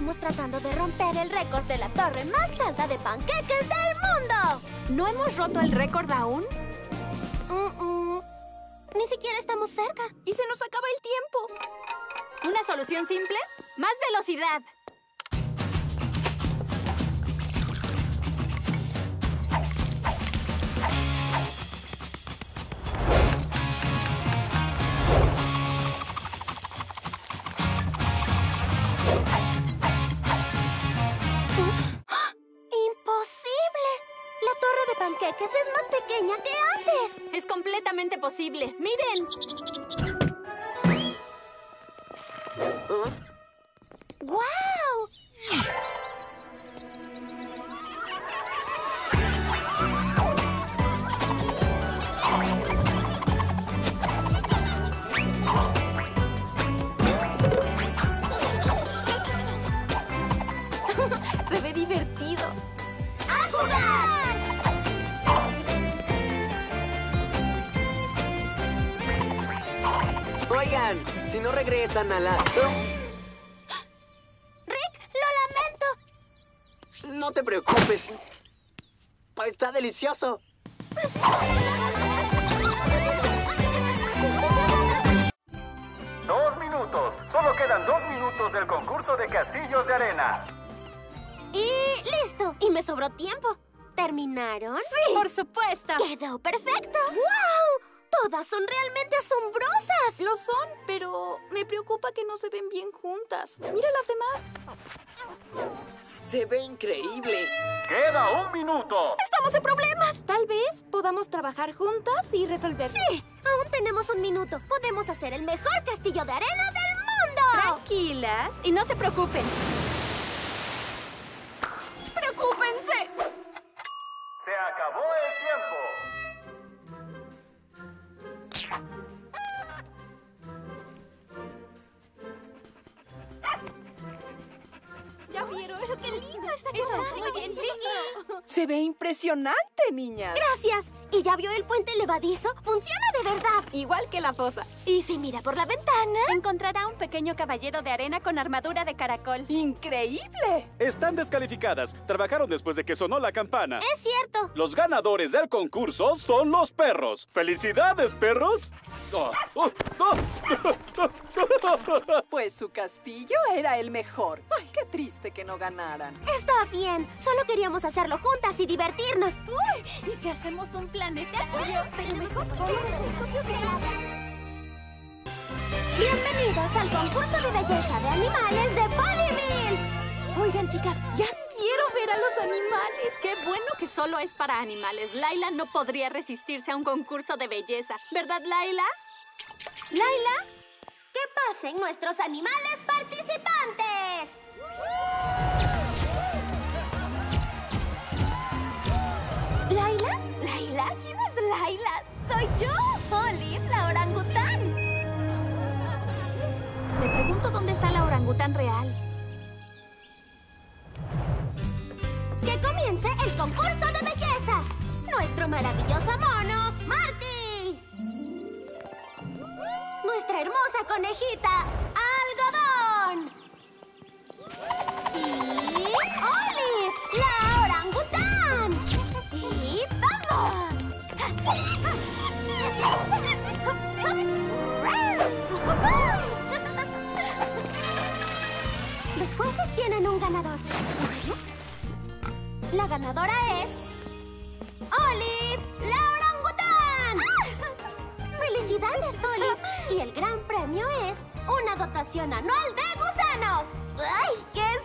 Estamos tratando de romper el récord de la torre más alta de panqueques del mundo. ¿No hemos roto el récord aún? Mm, mm. Ni siquiera estamos cerca. Y se nos acaba el tiempo. ¿Una solución simple? ¡Más velocidad! Pequeña que antes. Es completamente posible. ¡Miren! ¡Guau! Se ve divertido. ¡A jugar! Si no regresan a la... Rick, lo lamento. No te preocupes. Está delicioso. Dos minutos. Solo quedan dos minutos del concurso de castillos de arena. Y listo. Y me sobró tiempo. ¿Terminaron? Sí, por supuesto. ¡Quedó perfecto! ¡Wow! Todas son realmente asombrosas. Lo son, pero me preocupa que no se ven bien juntas. Mira las demás. Se ve increíble. Queda un minuto. Estamos en problemas. Tal vez podamos trabajar juntas y resolver. Sí, aún tenemos un minuto. Podemos hacer el mejor castillo de arena del mundo. Tranquilas y no se preocupen. ¡Preocúpense! Se acabó el tiempo. ¿Ya vieron? Pero qué lindo está Eso, muy bien, sí. Se ve impresionante, niña. Gracias. ¿Y ya vio el puente levadizo? ¡Funciona de verdad! Igual que la fosa. Y si mira por la ventana... Encontrará un pequeño caballero de arena con armadura de caracol. ¡Increíble! Están descalificadas. Trabajaron después de que sonó la campana. Es cierto. Los ganadores del concurso son los perros. ¡Felicidades, perros! Pues su castillo era el mejor. Ay, qué triste que no ganaran. Está bien. Solo queríamos hacerlo juntas y divertirnos. ¿Y si hacemos un planeta apoyo? Pero mejor. Bienvenidos al concurso de belleza de animales de Polyville. Oigan, chicas, ya quiero ver a los animales. Qué bueno que solo es para animales. Laila no podría resistirse a un concurso de belleza. ¿Verdad, Laila? ¿Laila? Que pasen nuestros animales participantes. ¿Laila? ¿Laila? ¿Quién es Laila? ¡Soy yo! Olive, la orangután. Me pregunto dónde está la orangután real. El concurso de belleza. Nuestro maravilloso mono, Marty. Nuestra hermosa conejita, Algodón. Y Olive, la orangután. Y ¡vamos! Los jueces tienen un ganador. La ganadora es... ¡Olive, la orangután! ¡Felicidades, Olive! Y el gran premio es una dotación anual de gusanos. ¡Ay, que es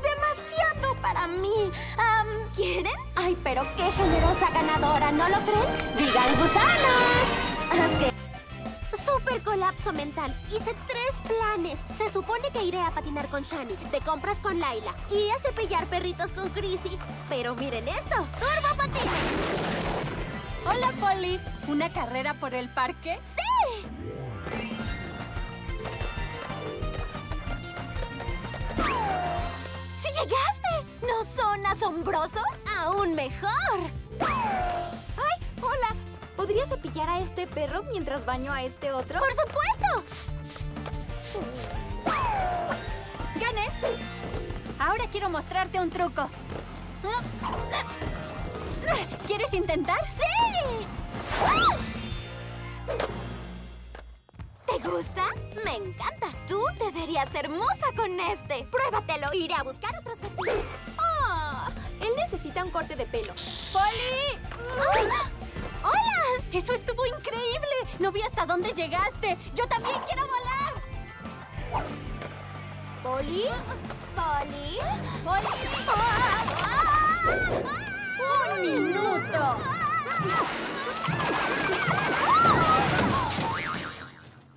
demasiado para mí! ¿Quieren? ¡Ay, pero qué generosa ganadora! ¿No lo creen? ¡Digan gusanos! Haz que... Colapso mental. Hice tres planes. Se supone que iré a patinar con Shani, de compras con Laila y a cepillar perritos con Chrissy. Pero miren esto, turbo patines. Hola, Polly. ¿Una carrera por el parque? ¡Sí! ¡Sí llegaste! ¿No son asombrosos? ¡Aún mejor! ¿Podría cepillar a este perro mientras baño a este otro? ¡Por supuesto! ¡Gané! quiero mostrarte un truco. ¿Quieres intentar? ¡Sí! ¿Te gusta? Me encanta. Tú deberías ser hermosa con este. Pruébatelo. Iré a buscar otros vestidos. Ah, él necesita un corte de pelo. ¡Poli! ¡Ah! ¡Hola! ¡Eso estuvo increíble! No vi hasta dónde llegaste. ¡Yo también quiero volar! ¿Poli? ¿Poli? ¡Poli! ¡Un minuto!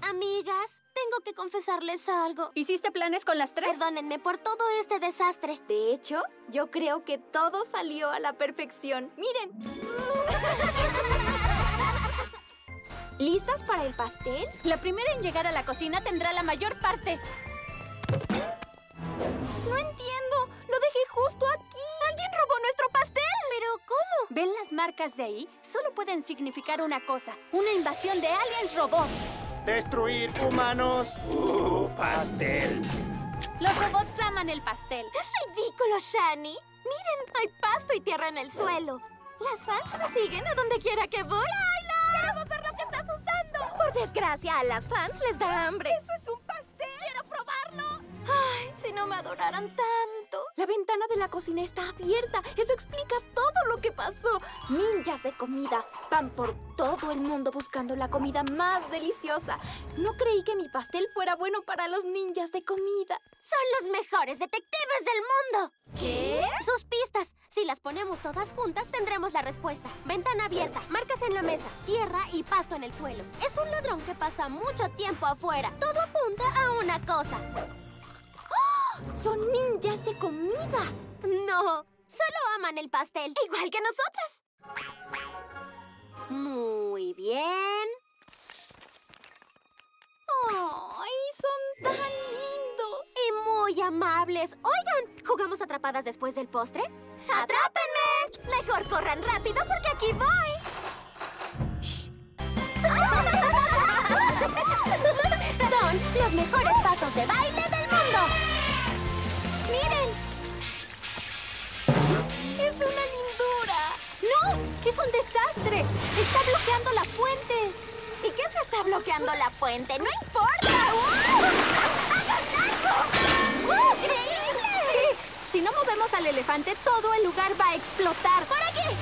Amigas, tengo que confesarles algo. ¿Hiciste planes con las tres? Perdónenme por todo este desastre. De hecho, yo creo que todo salió a la perfección. ¡Miren! ¿Listas para el pastel? La primera en llegar a la cocina tendrá la mayor parte. No entiendo. Lo dejé justo aquí. ¡Alguien robó nuestro pastel! ¿Pero cómo? ¿Ven las marcas de ahí? Solo pueden significar una cosa. Una invasión de aliens robots. Destruir humanos. Uh, pastel. Los robots aman el pastel. Es ridículo, Shani. Miren, hay pasto y tierra en el suelo. Las fans me siguen a donde quiera que voy. Por desgracia, a las fans les da hambre. ¡Eso es un pastel! ¡Quiero probarlo! Ay, si no me adoraran tanto. La ventana de la cocina está abierta. Eso explica todo lo que pasó. Ninjas de comida van por todo el mundo buscando la comida más deliciosa. No creí que mi pastel fuera bueno para los ninjas de comida. Son los mejores detectives del mundo. ¿Qué? Las ponemos todas juntas, tendremos la respuesta. Ventana abierta, marcas en la mesa, tierra y pasto en el suelo. Es un ladrón que pasa mucho tiempo afuera. Todo apunta a una cosa. Son ninjas de comida. No, solo aman el pastel, igual que nosotras. Muy bien. ¡Ay, son tan lindos! Muy amables. Oigan, ¿jugamos atrapadas después del postre? ¡Atrápenme! Mejor corran rápido porque aquí voy. Shh. Son los mejores pasos de baile del mundo. ¡Miren! ¡Es una lindura! ¡No! ¡Es un desastre! ¡Está bloqueando la fuente! ¿Y qué se está bloqueando la fuente? ¡No importa! ¡Hagan algo! ¡Uh, ¡Increíble! Si no movemos al elefante, todo el lugar va a explotar. ¡Por aquí!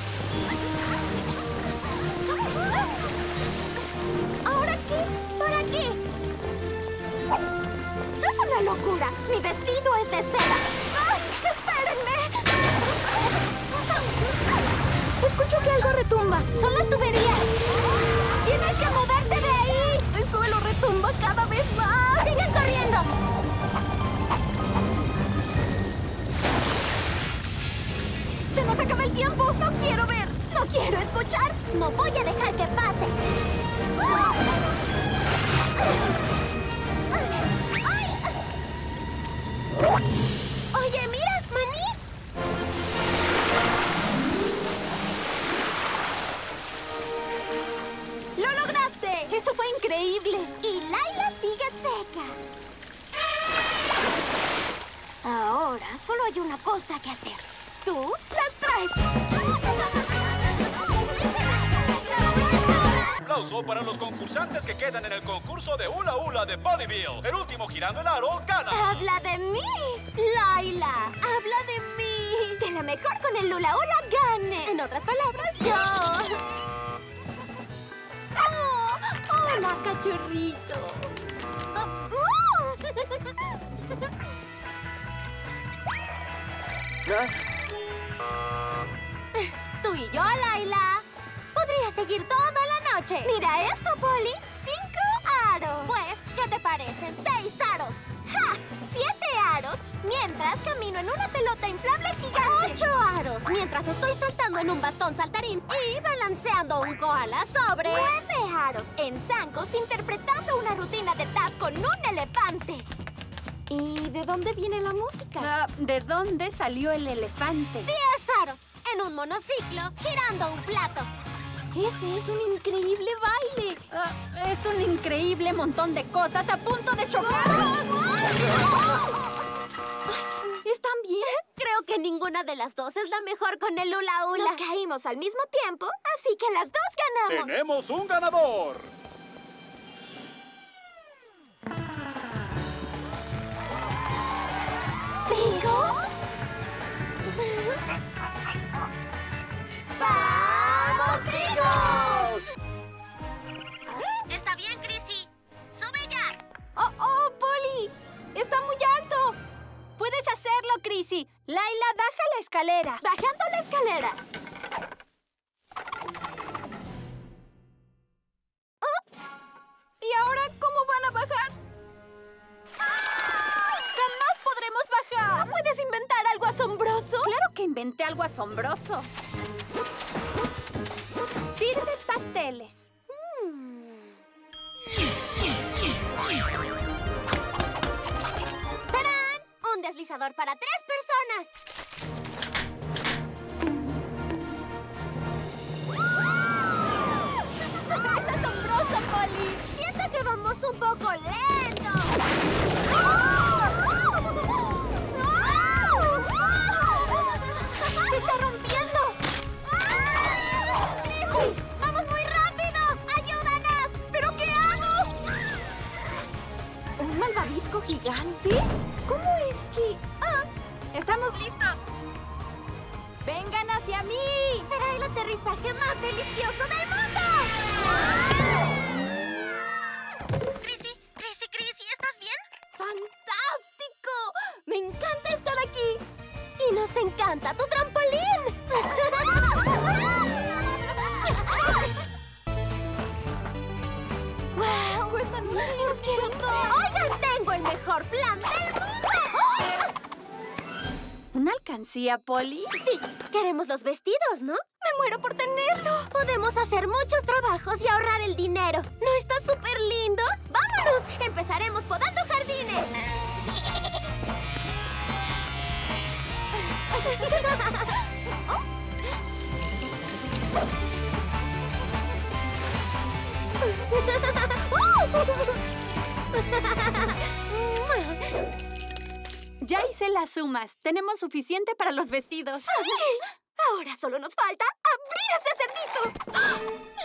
¿Ahora qué? ¡Por aquí! ¡Es una locura! ¡Mi vestido es de seda! ¡Ay, espérenme! Escucho que algo retumba. ¡Son las tuberías! ¡No quiero ver! ¡No quiero escuchar! ¡No voy a dejar que pase! Oye, mira, Maní. ¡Lo lograste! ¡Eso fue increíble! Y Laila sigue seca. Ahora solo hay una cosa que hacer. Tú las. Aplauso para los concursantes que quedan en el concurso de Hula Hula de Bodyville. El último girando el aro gana. Habla de mí, Laila. Habla de mí. Que la mejor con el Lula Hula gane. En otras palabras, yo. ¡Oh! ¡Hola, cachorrito! Tú y yo, Laila. Podría seguir toda la noche. Mira esto, Polly. Cinco aros. Pues, ¿qué te parecen? Seis aros. ¡Ja! Siete aros mientras camino en una pelota inflable gigante. Ocho aros mientras estoy saltando en un bastón saltarín y balanceando un koala sobre... Nueve aros en zancos interpretando una rutina de tap con un elefante. ¿Y de dónde viene la música? Ah, ¿De dónde salió el elefante? Diez en un monociclo girando un plato. Ese es un increíble baile. Ah, es un increíble montón de cosas a punto de chocar. ¿Están bien? Una de las dos es la mejor con el hula hula. Nos caímos al mismo tiempo, así que las dos ganamos. ¡Tenemos un ganador! ¿Pingos? ¡Vamos, Pingos! Está bien, Chrissy. ¡Sube ya! ¡Oh, oh, Polly! ¡Está muy alto! Puedes hacerlo, Chrissy. Laila, baja la escalera. Bajando la escalera. ¡Ups! ¿Y ahora cómo van a bajar? ¡Jamás podremos bajar! ¿No puedes inventar algo asombroso? Claro que inventé algo asombroso. Para tres personas. ¡Es asombroso, Polly! Siento que vamos un poco lento. ¡Se está rompiendo! ¡Chrissy! ¡Vamos muy rápido! ¡Ayúdanos! ¿Pero qué hago? ¿Un malvavisco gigante? ¿Cómo es que...? ¡Estamos listos! ¡Vengan hacia mí! ¡Será el aterrizaje más delicioso del mundo! Alcancía, Polly? Sí, queremos los vestidos, ¿no? ¡Me muero por tenerlo! Podemos hacer muchos trabajos y ahorrar el dinero. ¿No está súper lindo? ¡Vámonos! Empezaremos podando jardines. Ya hice las sumas. Tenemos suficiente para los vestidos. Ahora solo nos falta abrir ese cerdito.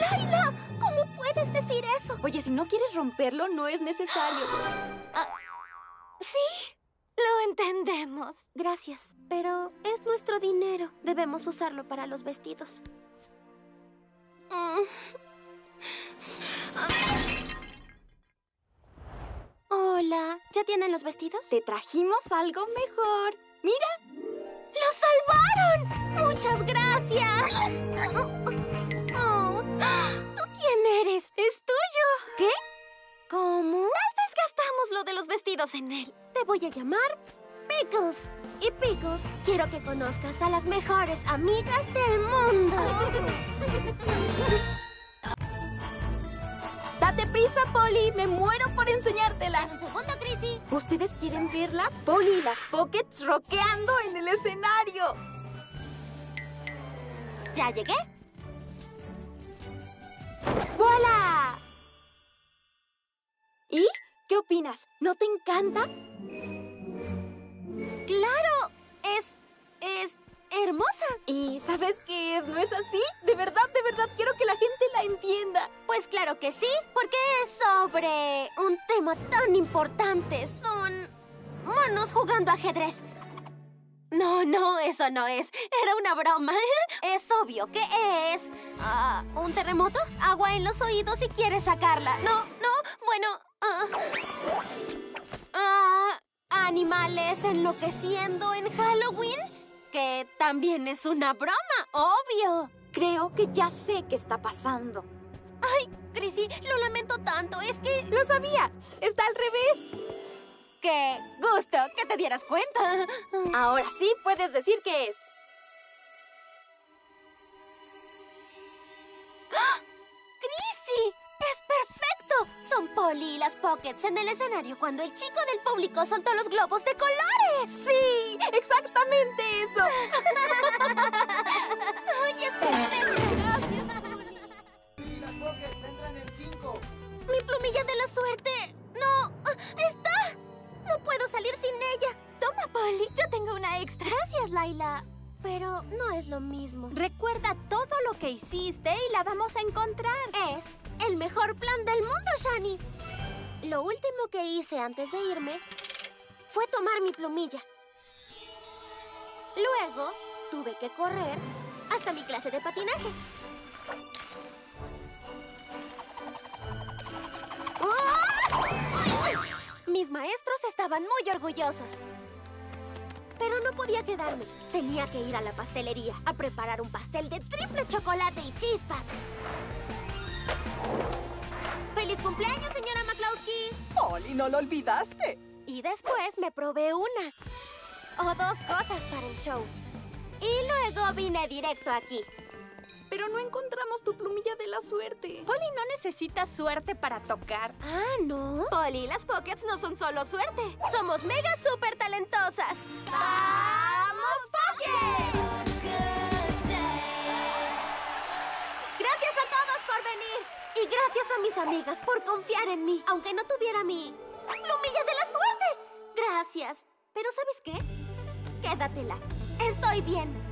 ¡Laila! ¿Cómo puedes decir eso? Oye, si no quieres romperlo, no es necesario. Sí, lo entendemos. Gracias, pero es nuestro dinero. Debemos usarlo para los vestidos. Mm. Hola, ¿ya tienen los vestidos? Te trajimos algo mejor. Mira, ¡Los salvaron! ¡Muchas gracias! Oh, oh. ¿Tú quién eres? es tuyo. ¿Qué? ¿Cómo? Tal vez gastamos lo de los vestidos en él. Te voy a llamar Pickles. Y Pickles, quiero que conozcas a las mejores amigas del mundo. Date prisa, Polly. Me muero por enseñártela. Un segundo, Chrissy. ¿Ustedes quieren verla? Polly y las Pockets rockeando en el escenario. ¿Ya llegué? ¡Voilà! ¿Y qué opinas? ¿No te encanta? ¡Claro! Hermosa. ¿Y sabes qué es? ¿No es así? De verdad, de verdad, quiero que la gente la entienda. Pues claro que sí, porque es sobre un tema tan importante. Son monos jugando ajedrez. No, no, eso no es. Era una broma. Es obvio que es... ah, ¿Un terremoto? Agua en los oídos si quieres sacarla. No, no, bueno... ah, ah, animales enloqueciendo en Halloween, que también es una broma, obvio. Creo que ya sé qué está pasando. Ay, Chrissy, lo lamento tanto. Es que... ¡Lo sabía! ¡Está al revés! ¡Qué gusto que te dieras cuenta! Ahora sí puedes decir qué es. Polly y las Pockets en el escenario cuando el chico del público soltó los globos de colores. ¡Sí! ¡Exactamente eso! ¡Ay, es perfecto! Gracias. Las Pockets entran en cinco. ¡Mi plumilla de la suerte! ¡No! ah, ¡Está! ¡No puedo salir sin ella! Toma, Polly. Yo tengo una extra. Gracias, Laila. pero no es lo mismo. Recuerda todo lo que hiciste y la vamos a encontrar. Es el mejor plan del mundo, Shani. Lo último que hice antes de irme fue tomar mi plumilla. Luego tuve que correr hasta mi clase de patinaje. ¡Ah! Mis maestros estaban muy orgullosos. Pero no podía quedarme. Tenía que ir a la pastelería a preparar un pastel de triple chocolate y chispas. ¡Feliz cumpleaños, señora McCloskey! Polly, ¿no lo olvidaste? Y después me probé una o dos cosas para el show. Y luego vine directo aquí. Pero no encontramos tu plumilla de la suerte. Polly no necesita suerte para tocar. Ah, ¿no? Polly, las Pockets no son solo suerte. Somos mega súper talentosas. ¡Vamos, Pockets! Y gracias a mis amigas por confiar en mí, aunque no tuviera mi plumilla de la suerte. Gracias. Pero ¿sabes qué? Quédatela. Estoy bien.